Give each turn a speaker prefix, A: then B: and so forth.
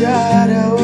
A: Shadow